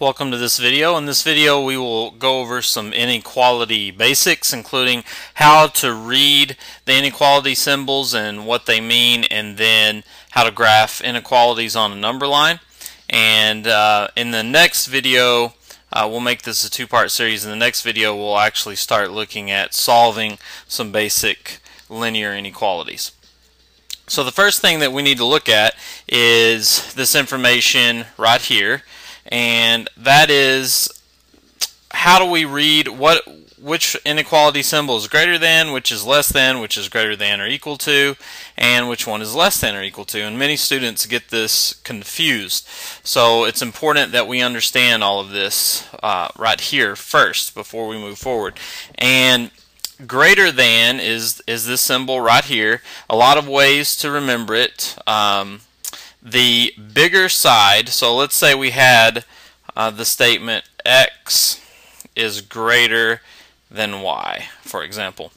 Welcome to this video. In this video we will go over some inequality basics including how to read the inequality symbols and what they mean and then how to graph inequalities on a number line. And uh, in the next video uh, we'll make this a two-part series. In the next video we'll actually start looking at solving some basic linear inequalities. So the first thing that we need to look at is this information right here and that is how do we read what which inequality symbol is greater than, which is less than, which is greater than or equal to, and which one is less than or equal to. And many students get this confused. So it's important that we understand all of this uh, right here first before we move forward. And greater than is is this symbol right here. A lot of ways to remember it. Um, the bigger side, so let's say we had uh, the statement x is greater than y, for example.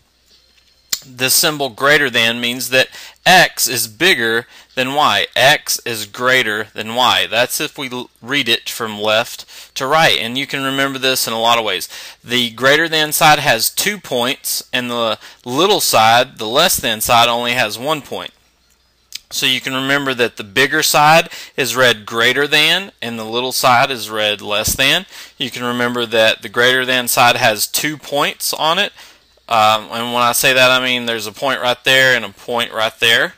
The symbol greater than means that x is bigger than y. x is greater than y. That's if we read it from left to right. And you can remember this in a lot of ways. The greater than side has two points, and the little side, the less than side, only has one point. So you can remember that the bigger side is read greater than and the little side is read less than. You can remember that the greater than side has two points on it. Um, and when I say that, I mean there's a point right there and a point right there.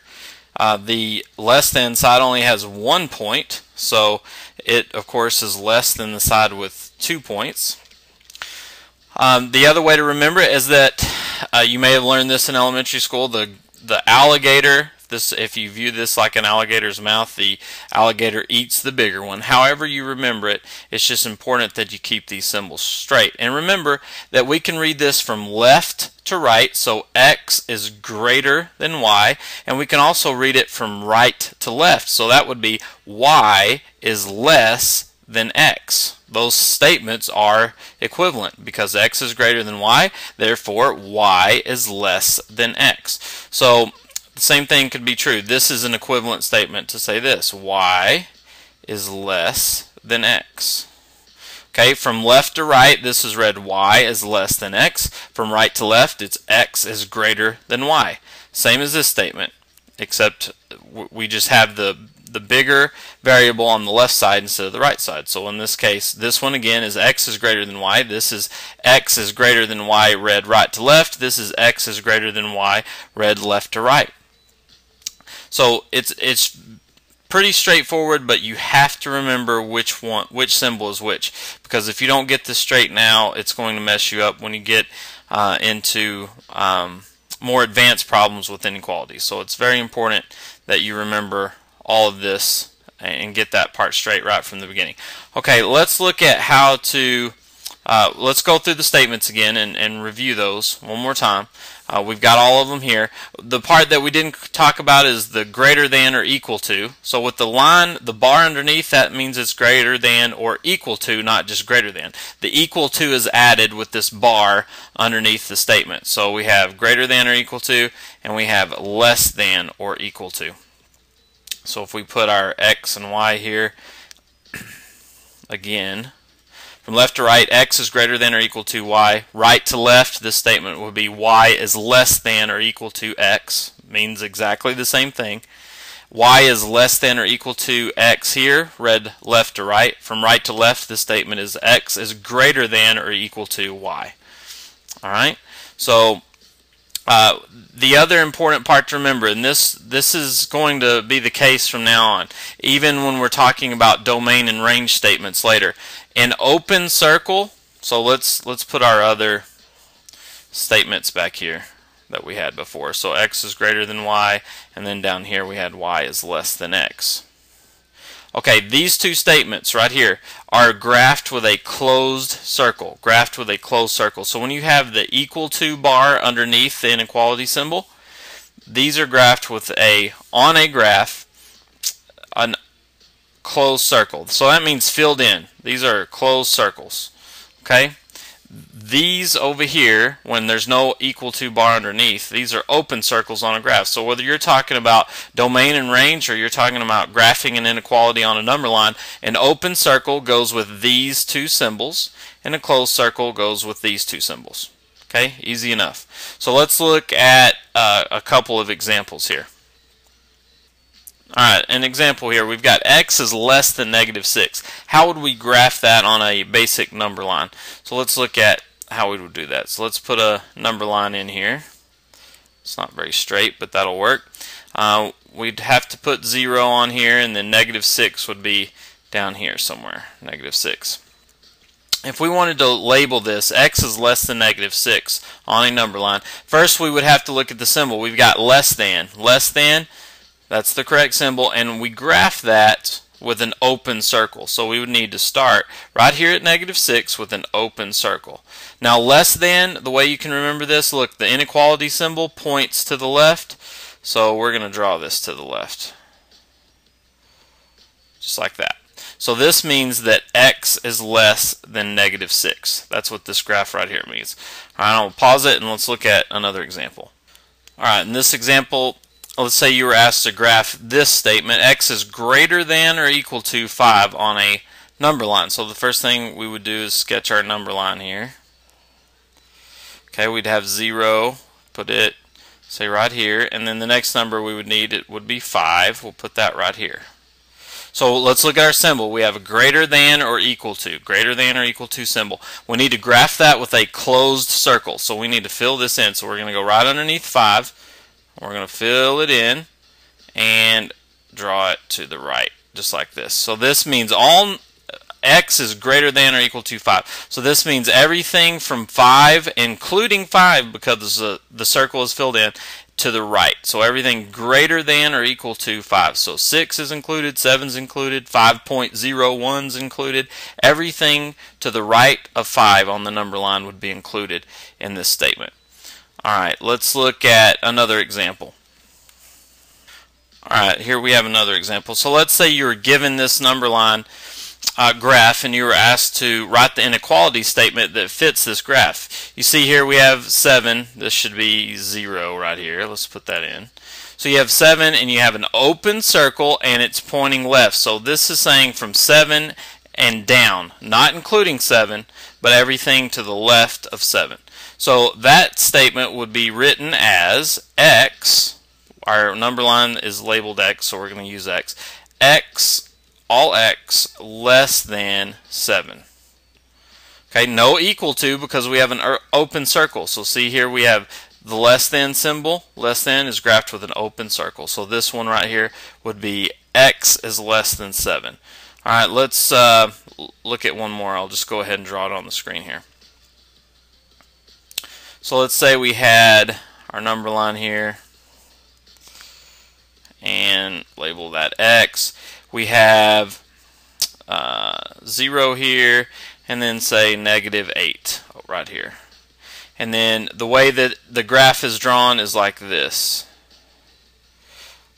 Uh, the less than side only has one point, so it, of course, is less than the side with two points. Um, the other way to remember it is that uh, you may have learned this in elementary school. The the alligator this if you view this like an alligator's mouth, the alligator eats the bigger one. However you remember it, it's just important that you keep these symbols straight. And remember that we can read this from left to right, so x is greater than y, and we can also read it from right to left, so that would be y is less than x. Those statements are equivalent because x is greater than y, therefore y is less than x. So the same thing could be true. This is an equivalent statement to say this. Y is less than X. Okay, from left to right, this is read Y is less than X. From right to left, it's X is greater than Y. Same as this statement, except we just have the the bigger variable on the left side instead of the right side. So in this case, this one again is x is greater than y. This is x is greater than y read right to left. This is x is greater than y read left to right. So it's it's pretty straightforward, but you have to remember which one, which symbol is which, because if you don't get this straight now, it's going to mess you up when you get uh, into um, more advanced problems with inequalities. So it's very important that you remember all of this and get that part straight right from the beginning. Okay, let's look at how to uh, let's go through the statements again and, and review those one more time. Uh, we've got all of them here. The part that we didn't talk about is the greater than or equal to. So with the line, the bar underneath, that means it's greater than or equal to, not just greater than. The equal to is added with this bar underneath the statement. So we have greater than or equal to, and we have less than or equal to. So if we put our x and y here, again, from left to right, x is greater than or equal to y. Right to left, this statement would be y is less than or equal to x. Means exactly the same thing. y is less than or equal to x here, read left to right. From right to left, this statement is x is greater than or equal to y. Alright, so uh, the other important part to remember, and this this is going to be the case from now on, even when we're talking about domain and range statements later, an open circle. So let's let's put our other statements back here that we had before. So x is greater than y, and then down here we had y is less than x. Okay, these two statements right here are graphed with a closed circle. Graphed with a closed circle. So when you have the equal to bar underneath the inequality symbol, these are graphed with a, on a graph, an closed circle. So that means filled in. These are closed circles. Okay? these over here, when there's no equal to bar underneath, these are open circles on a graph. So whether you're talking about domain and range or you're talking about graphing an inequality on a number line, an open circle goes with these two symbols and a closed circle goes with these two symbols. Okay, easy enough. So let's look at uh, a couple of examples here. Alright, an example here. We've got x is less than negative 6. How would we graph that on a basic number line? So let's look at how we would do that. So let's put a number line in here. It's not very straight, but that'll work. Uh, we'd have to put 0 on here, and then negative 6 would be down here somewhere, negative 6. If we wanted to label this, x is less than negative 6 on a number line, first we would have to look at the symbol. We've got less than. Less than, that's the correct symbol, and we graph that with an open circle. So we would need to start right here at negative 6 with an open circle. Now less than, the way you can remember this, look, the inequality symbol points to the left. So we're going to draw this to the left. Just like that. So this means that x is less than negative 6. That's what this graph right here means. Alright, I'll pause it and let's look at another example. Alright, in this example, let's say you were asked to graph this statement, x is greater than or equal to 5 on a number line. So the first thing we would do is sketch our number line here. Okay, we'd have 0, put it, say right here, and then the next number we would need it would be 5. We'll put that right here. So let's look at our symbol. We have a greater than or equal to. Greater than or equal to symbol. We need to graph that with a closed circle. So we need to fill this in. So we're going to go right underneath 5 we're going to fill it in and draw it to the right, just like this. So this means all x is greater than or equal to 5. So this means everything from 5, including 5, because the, the circle is filled in, to the right. So everything greater than or equal to 5. So 6 is included, 7 is included, 5.01 is included. Everything to the right of 5 on the number line would be included in this statement. Alright, let's look at another example. Alright, here we have another example. So let's say you were given this number line uh, graph and you were asked to write the inequality statement that fits this graph. You see here we have 7. This should be 0 right here. Let's put that in. So you have 7 and you have an open circle and it's pointing left. So this is saying from 7 and down, not including 7, but everything to the left of 7. So that statement would be written as x, our number line is labeled x, so we're going to use x, x, all x less than 7. Okay, no equal to because we have an open circle. So see here we have the less than symbol. Less than is graphed with an open circle. So this one right here would be x is less than 7. Alright, let's uh, look at one more. I'll just go ahead and draw it on the screen here. So let's say we had our number line here and label that X. We have uh, 0 here and then say negative 8 right here. And then the way that the graph is drawn is like this.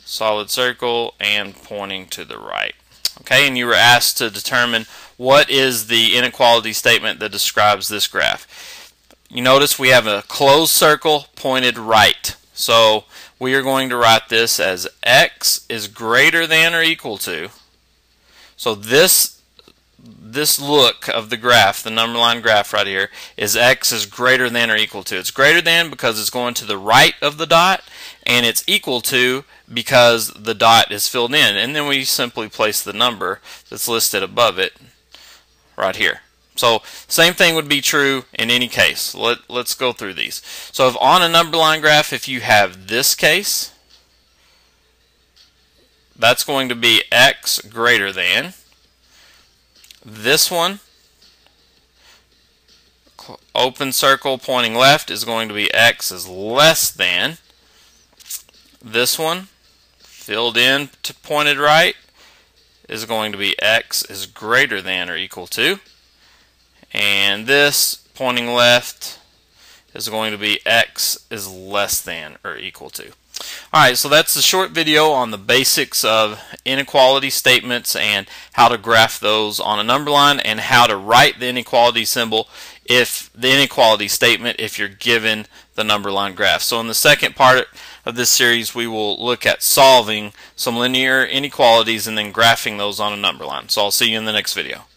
Solid circle and pointing to the right. Okay, and you were asked to determine what is the inequality statement that describes this graph you notice we have a closed circle pointed right. So we are going to write this as x is greater than or equal to. So this this look of the graph, the number line graph right here, is x is greater than or equal to. It's greater than because it's going to the right of the dot, and it's equal to because the dot is filled in. And then we simply place the number that's listed above it right here. So same thing would be true in any case. Let, let's go through these. So if on a number line graph, if you have this case, that's going to be x greater than. This one, open circle pointing left, is going to be x is less than. This one, filled in to pointed right, is going to be x is greater than or equal to and this pointing left is going to be x is less than or equal to. Alright, so that's the short video on the basics of inequality statements and how to graph those on a number line and how to write the inequality symbol if the inequality statement if you're given the number line graph. So in the second part of this series we will look at solving some linear inequalities and then graphing those on a number line. So I'll see you in the next video.